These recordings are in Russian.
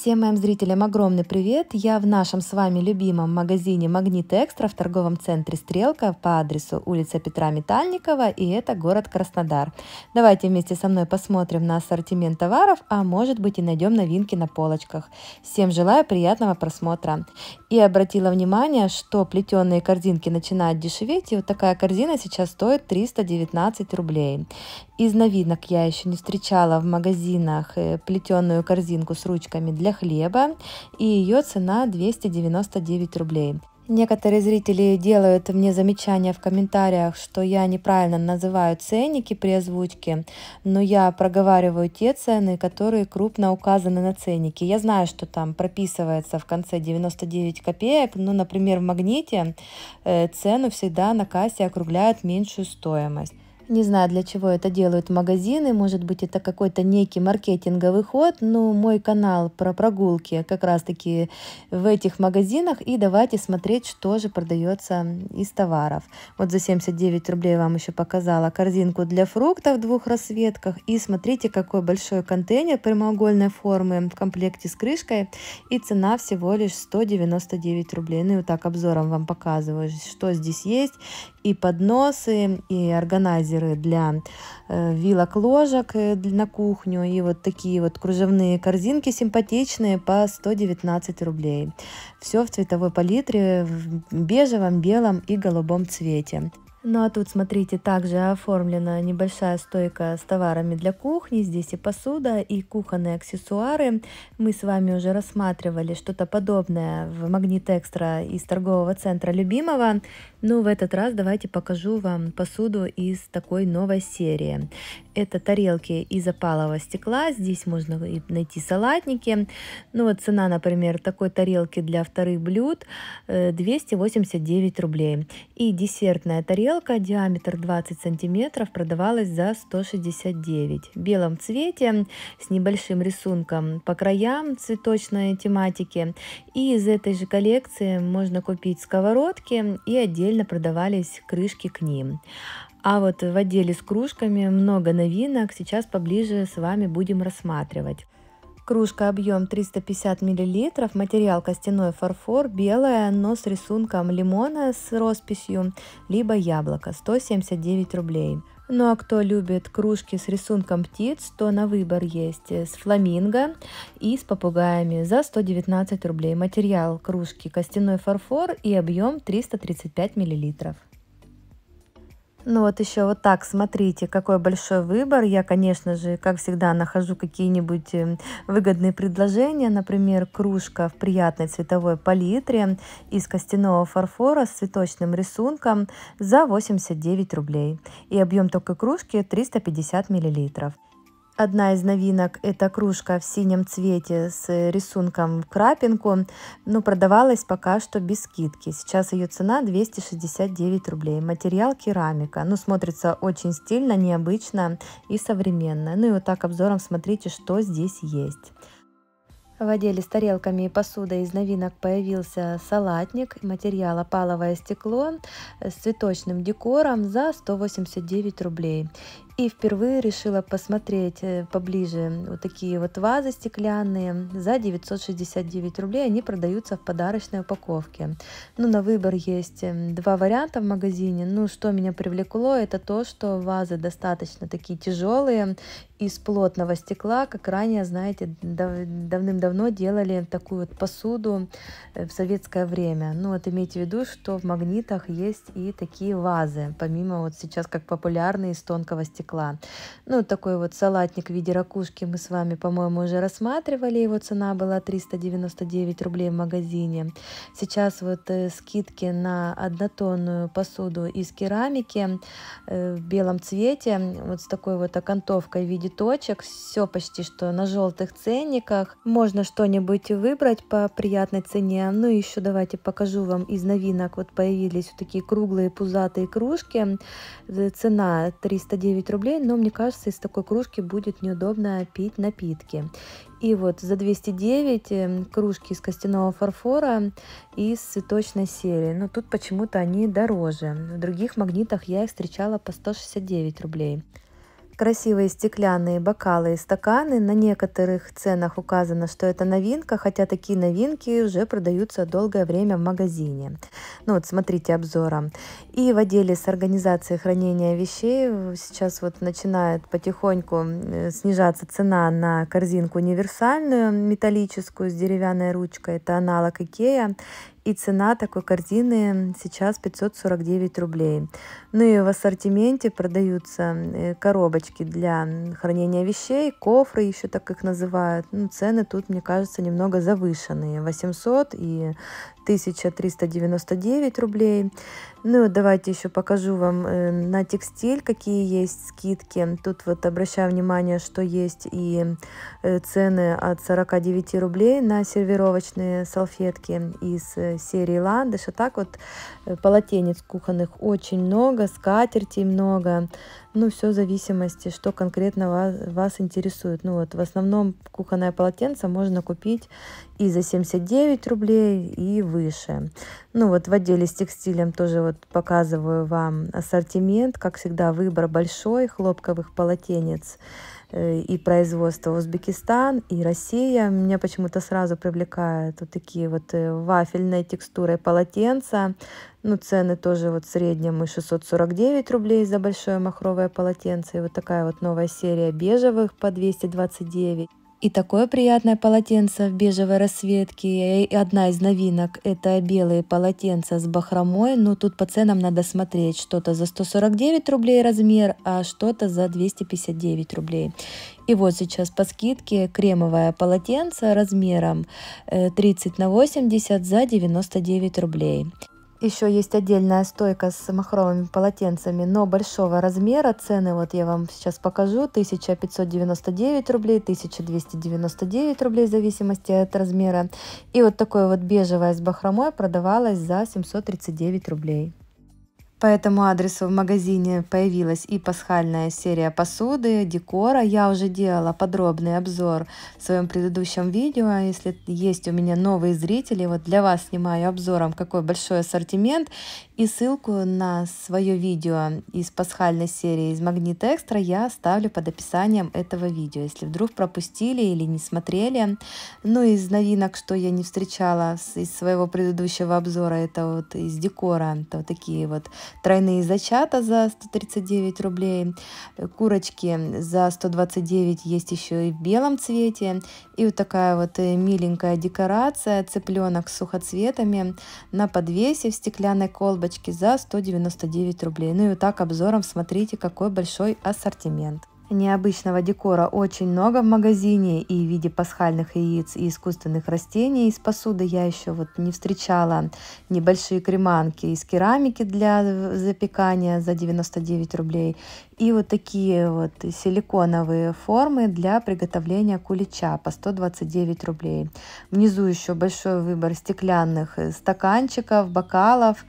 Всем моим зрителям огромный привет! Я в нашем с вами любимом магазине Магнит Экстра в торговом центре Стрелка по адресу улица Петра Метальникова и это город Краснодар. Давайте вместе со мной посмотрим на ассортимент товаров, а может быть и найдем новинки на полочках. Всем желаю приятного просмотра. И обратила внимание, что плетеные корзинки начинают дешеветь и вот такая корзина сейчас стоит 319 рублей. Из новинок я еще не встречала в магазинах э, плетеную корзинку с ручками для хлеба, и ее цена 299 рублей. Некоторые зрители делают мне замечания в комментариях, что я неправильно называю ценники при озвучке, но я проговариваю те цены, которые крупно указаны на ценнике. Я знаю, что там прописывается в конце 99 копеек, но, например, в магните э, цену всегда на кассе округляют меньшую стоимость. Не знаю, для чего это делают магазины, может быть, это какой-то некий маркетинговый ход, но мой канал про прогулки как раз-таки в этих магазинах, и давайте смотреть, что же продается из товаров. Вот за 79 рублей вам еще показала корзинку для фруктов в двух расцветках, и смотрите, какой большой контейнер прямоугольной формы в комплекте с крышкой, и цена всего лишь 199 рублей. Ну и вот так обзором вам показываю, что здесь есть, и подносы, и органайзеры для э, вилок, ложек э, на кухню, и вот такие вот кружевные корзинки симпатичные по 119 рублей. Все в цветовой палитре, в бежевом, белом и голубом цвете. Ну а тут, смотрите, также оформлена небольшая стойка с товарами для кухни. Здесь и посуда, и кухонные аксессуары. Мы с вами уже рассматривали что-то подобное в Магнит Экстра из торгового центра Любимого. Ну, в этот раз давайте покажу вам посуду из такой новой серии. Это тарелки из опалого стекла. Здесь можно найти салатники. Ну, вот цена, например, такой тарелки для вторых блюд 289 э, рублей. И десертная тарелка, диаметр 20 сантиметров, продавалась за 169. В белом цвете с небольшим рисунком по краям цветочной тематики. И из этой же коллекции можно купить сковородки и отдельно отдельно продавались крышки к ним. А вот в отделе с кружками много новинок, сейчас поближе с вами будем рассматривать. Кружка объем 350 мл, материал костяной фарфор, белая, но с рисунком лимона с росписью, либо яблоко, 179 рублей. Ну а кто любит кружки с рисунком птиц, то на выбор есть с фламинго и с попугаями за 119 рублей. Материал кружки костяной фарфор и объем 335 миллилитров. Ну вот еще вот так, смотрите, какой большой выбор. Я, конечно же, как всегда, нахожу какие-нибудь эм, выгодные предложения. Например, кружка в приятной цветовой палитре из костяного фарфора с цветочным рисунком за 89 рублей. И объем такой кружки 350 миллилитров. Одна из новинок – это кружка в синем цвете с рисунком крапинку, но продавалась пока что без скидки. Сейчас ее цена 269 рублей. Материал керамика. Ну, смотрится очень стильно, необычно и современно. Ну и вот так обзором смотрите, что здесь есть. В отделе с тарелками и посудой из новинок появился салатник, материал опаловое стекло с цветочным декором за 189 рублей. И впервые решила посмотреть э, поближе вот такие вот вазы стеклянные за 969 рублей. Они продаются в подарочной упаковке. Ну, на выбор есть эм, два варианта в магазине. Ну, что меня привлекло, это то, что вазы достаточно такие тяжелые из плотного стекла, как ранее, знаете, давным-давно делали такую вот посуду э, в советское время. Ну, вот имейте в виду, что в магнитах есть и такие вазы, помимо вот сейчас как популярные из тонкого стекла стекла. Ну, такой вот салатник в виде ракушки мы с вами, по-моему, уже рассматривали. Его цена была 399 рублей в магазине. Сейчас вот э, скидки на однотонную посуду из керамики э, в белом цвете, вот с такой вот окантовкой в виде точек. Все почти что на желтых ценниках. Можно что-нибудь выбрать по приятной цене. Ну, еще давайте покажу вам из новинок. Вот появились вот такие круглые пузатые кружки. Э, цена 309 рублей рублей, но мне кажется, из такой кружки будет неудобно пить напитки. И вот за 209 эм, кружки из костяного фарфора из цветочной серии. Но тут почему-то они дороже. В других магнитах я их встречала по 169 рублей. Красивые стеклянные бокалы и стаканы. На некоторых ценах указано, что это новинка, хотя такие новинки уже продаются долгое время в магазине. Ну вот смотрите обзором. И в отделе с организацией хранения вещей сейчас вот начинает потихоньку снижаться цена на корзинку универсальную металлическую с деревянной ручкой. Это аналог Икея. И цена такой корзины сейчас 549 рублей. Ну и в ассортименте продаются э, коробочки для хранения вещей, кофры еще так их называют. Ну, цены тут, мне кажется, немного завышенные. 800 и 1399 рублей. Ну, давайте еще покажу вам э, на текстиль, какие есть скидки. Тут вот обращаю внимание, что есть и э, цены от 49 рублей на сервировочные салфетки из серии Ландыш. А так вот полотенец кухонных очень много, скатертей много. Ну, все в зависимости, что конкретно вас, вас интересует. Ну, вот в основном кухонное полотенце можно купить и за 79 рублей, и выше. Ну, вот в отделе с текстилем тоже вот показываю вам ассортимент. Как всегда, выбор большой хлопковых полотенец э, и производство Узбекистан, и Россия. Меня почему-то сразу привлекают вот такие вот э, вафельные текстуры полотенца ну, цены тоже вот в среднем и 649 рублей за большое махровое полотенце. И вот такая вот новая серия бежевых по 229. И такое приятное полотенце в бежевой расцветке. И одна из новинок это белые полотенца с бахромой. Но тут по ценам надо смотреть. Что-то за 149 рублей размер, а что-то за 259 рублей. И вот сейчас по скидке кремовое полотенце размером 30 э, на 80 за 99 рублей. Еще есть отдельная стойка с махровыми полотенцами, но большого размера. Цены вот я вам сейчас покажу. 1599 рублей, 1299 рублей в зависимости от размера. И вот такое вот бежевое с бахромой продавалось за 739 рублей. По этому адресу в магазине появилась и пасхальная серия посуды, декора. Я уже делала подробный обзор в своем предыдущем видео. Если есть у меня новые зрители, вот для вас снимаю обзором, какой большой ассортимент. И ссылку на свое видео из пасхальной серии из Магнит Экстра я оставлю под описанием этого видео, если вдруг пропустили или не смотрели. Ну, из новинок, что я не встречала из своего предыдущего обзора, это вот из декора, это вот такие вот тройные зачата за 139 рублей, курочки за 129 есть еще и в белом цвете, и вот такая вот э, миленькая декорация, цыпленок с сухоцветами на подвесе в стеклянной колбочке за 199 рублей. Ну и вот так обзором смотрите, какой большой ассортимент. Необычного декора очень много в магазине и в виде пасхальных яиц и искусственных растений из посуды я еще вот не встречала. Небольшие креманки из керамики для запекания за 99 рублей. И вот такие вот силиконовые формы для приготовления кулича по 129 рублей. Внизу еще большой выбор стеклянных стаканчиков, бокалов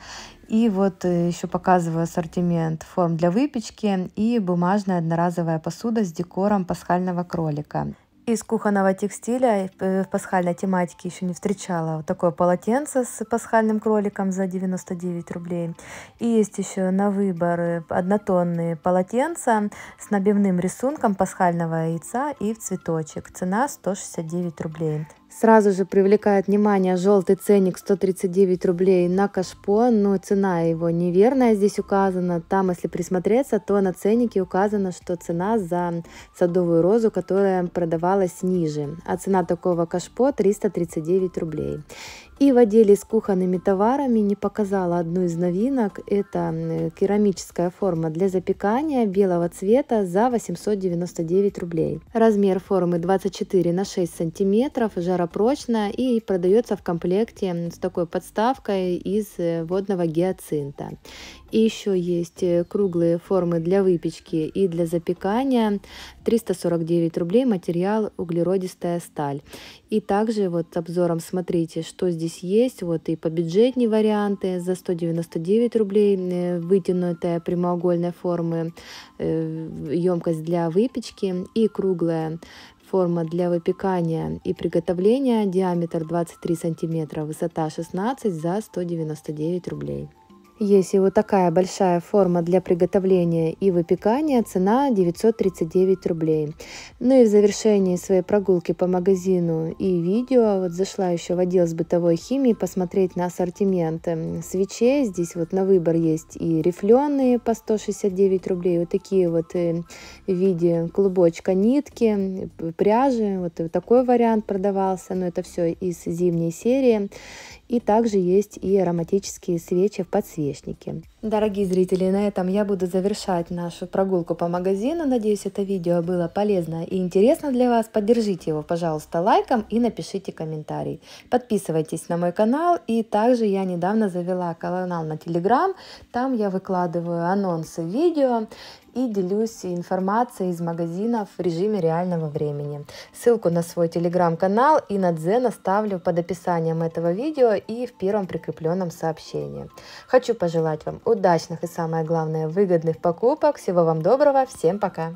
и вот э, еще показываю ассортимент форм для выпечки и бумажная одноразовая посуда с декором пасхального кролика. Из кухонного текстиля э, в пасхальной тематике еще не встречала вот такое полотенце с пасхальным кроликом за 99 рублей. И есть еще на выбор э, однотонные полотенца с набивным рисунком пасхального яйца и в цветочек. Цена 169 рублей. Сразу же привлекает внимание желтый ценник 139 рублей на кашпо, но цена его неверная здесь указана. Там, если присмотреться, то на ценнике указано, что цена за садовую розу, которая продавалась ниже. А цена такого кашпо 339 рублей. И в отделе с кухонными товарами не показала одну из новинок. Это керамическая форма для запекания белого цвета за 899 рублей. Размер формы 24 на 6 сантиметров, жаропрочная и продается в комплекте с такой подставкой из э, водного гиацинта. И еще есть э, круглые формы для выпечки и для запекания. 349 рублей материал углеродистая сталь. И также вот обзором смотрите, что здесь есть. Вот и по бюджетнее варианты за 199 рублей э, вытянутая прямоугольной формы э, емкость для выпечки и круглая форма для выпекания и приготовления, диаметр 23 сантиметра, высота 16 за 199 рублей. Есть и вот такая большая форма для приготовления и выпекания, цена 939 рублей. Ну и в завершении своей прогулки по магазину и видео вот зашла еще в отдел с бытовой химией посмотреть на ассортимент свечей. Здесь вот на выбор есть и рифленые по 169 рублей, вот такие вот э, в виде клубочка нитки, пряжи. Вот такой вариант продавался, но это все из зимней серии. И также есть и ароматические свечи в подсвечнике. Дорогие зрители, на этом я буду завершать нашу прогулку по магазину. Надеюсь, это видео было полезно и интересно для вас. Поддержите его, пожалуйста, лайком и напишите комментарий. Подписывайтесь на мой канал. И также я недавно завела канал на Телеграм. Там я выкладываю анонсы видео и делюсь информацией из магазинов в режиме реального времени. Ссылку на свой телеграм-канал и на Дзен оставлю под описанием этого видео и в первом прикрепленном сообщении. Хочу пожелать вам удачных и самое главное выгодных покупок. Всего вам доброго, всем пока!